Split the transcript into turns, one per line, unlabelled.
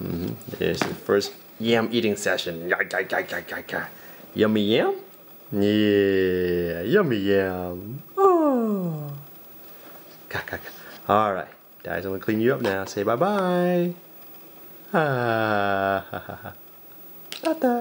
Mm -hmm. There's the first yam eating session. Yeah, yeah, yeah, yeah, yeah, yeah. Yummy yam? Yeah, yummy yam. Oh. All right, guys, I'm gonna clean you up now. Say bye bye. Ah, ha, ha, ha. Ta-ta.